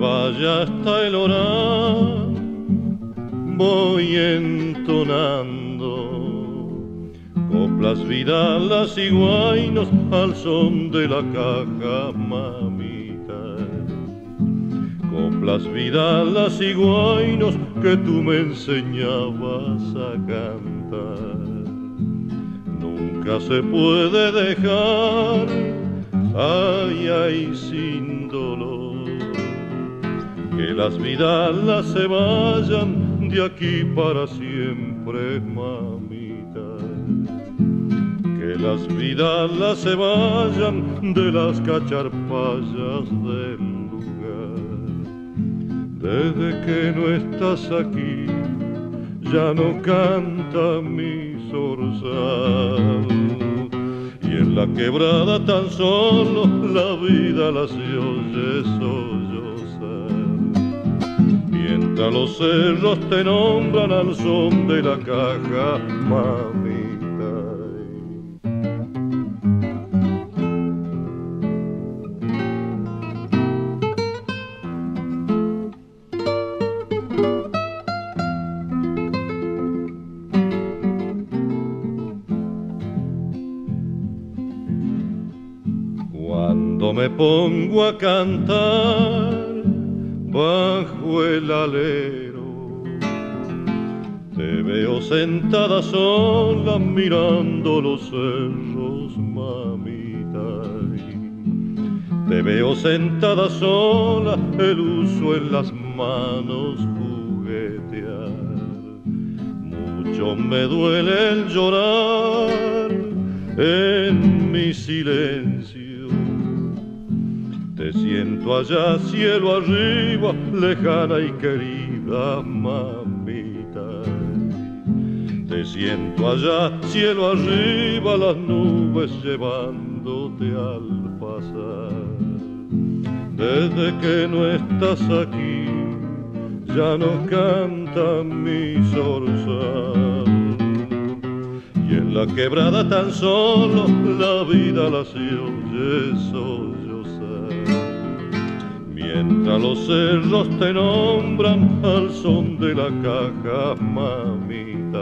vaya hasta el orar, voy entonando coplas vidalas y guainos al son de la caja mamita. Coplas vidalas y guainos que tú me enseñabas a cantar. Nunca se puede dejar, ay, ay, sin dolor que las vidas se vayan de aquí para siempre, mamita. Que las vidas se vayan de las cacharpallas del lugar. Desde que no estás aquí, ya no canta mi zorzal. Y en la quebrada tan solo la vida la se oye Los cerros te nombran al son de la caja, mamita. Cuando me pongo a cantar el alero. Te veo sentada sola mirando los cerros, mamita. Te veo sentada sola, el uso en las manos juguetear. Mucho me duele el llorar en mi silencio te siento allá, cielo arriba, lejana y querida mamita. Te siento allá, cielo arriba, las nubes llevándote al pasar. Desde que no estás aquí, ya no canta mi zorzal. Y en la quebrada tan solo la vida la se oye los cerros te nombran al son de la caja, mamita.